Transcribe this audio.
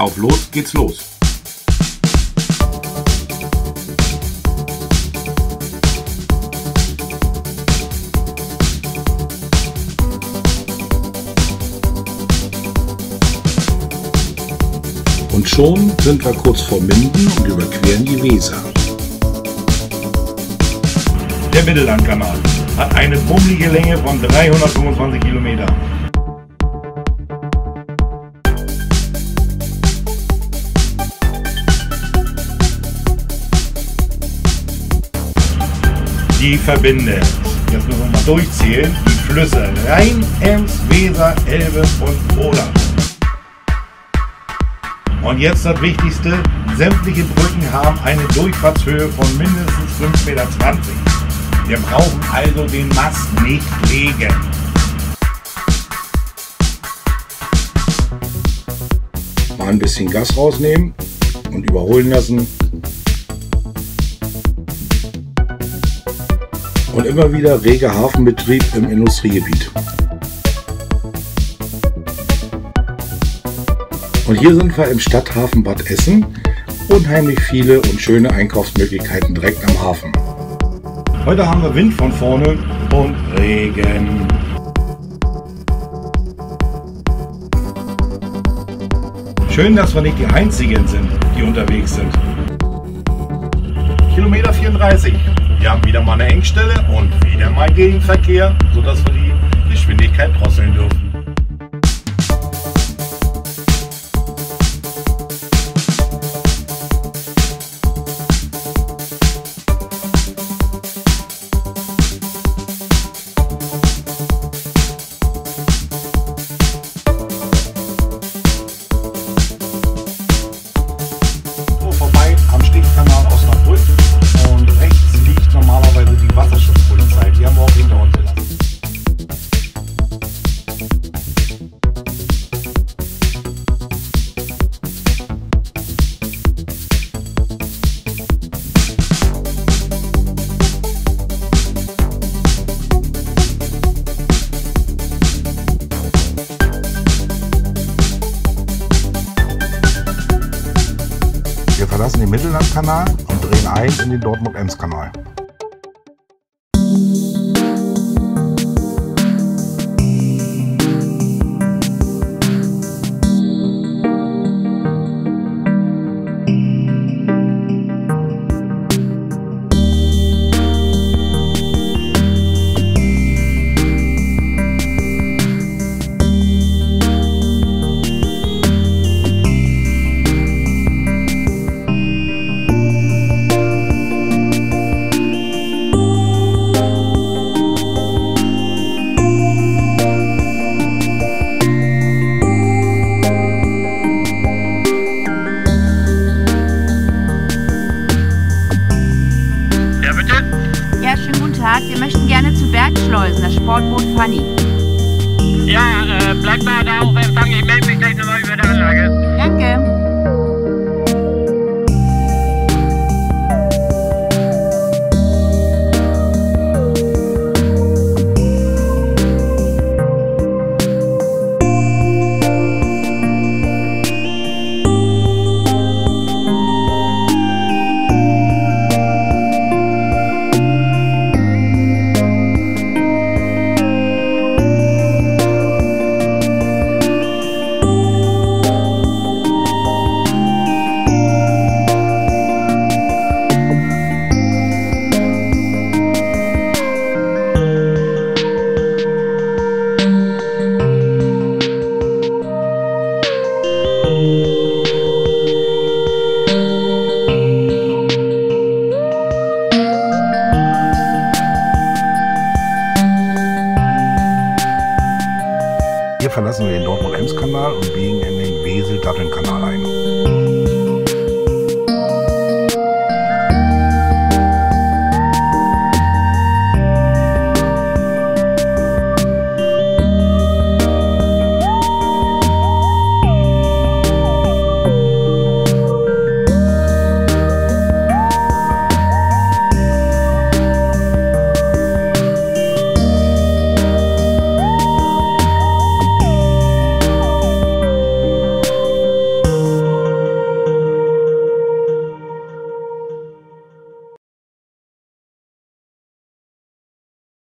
Auf los geht's los. Und schon sind wir kurz vor Minden und überqueren die Weser. Der Mittellandkanal hat eine bummelige Länge von 325 Kilometern. Die verbindet, jetzt müssen wir mal durchzählen, die Flüsse Rhein, Ems, Weser, Elbe und Oder. Und jetzt das Wichtigste, sämtliche Brücken haben eine Durchfahrtshöhe von mindestens 5,20 Meter. Wir brauchen also den Mast nicht legen. Mal ein bisschen Gas rausnehmen und überholen lassen. Und immer wieder reger Hafenbetrieb im Industriegebiet. Und hier sind wir im Stadthafen Bad Essen. Unheimlich viele und schöne Einkaufsmöglichkeiten direkt am Hafen. Heute haben wir Wind von vorne und Regen. Schön, dass wir nicht die Einzigen sind, die unterwegs sind. Kilometer 34. Wir haben wieder mal eine Engstelle und wieder mal Gegenverkehr, sodass wir die Geschwindigkeit drosseln dürfen. Wir verlassen den Mittellandkanal und drehen ein in den Dortmund-Ems-Kanal. Tag. Wir möchten gerne zu Bergschleusen, das Sportboot Funny. Ja, äh, bleib mal da auf Empfang. Ich melde mich gleich nochmal über die Anlage. Danke. Hier verlassen wir den Dortmund-Ems-Kanal und biegen in den Wesel-Datteln-Kanal ein.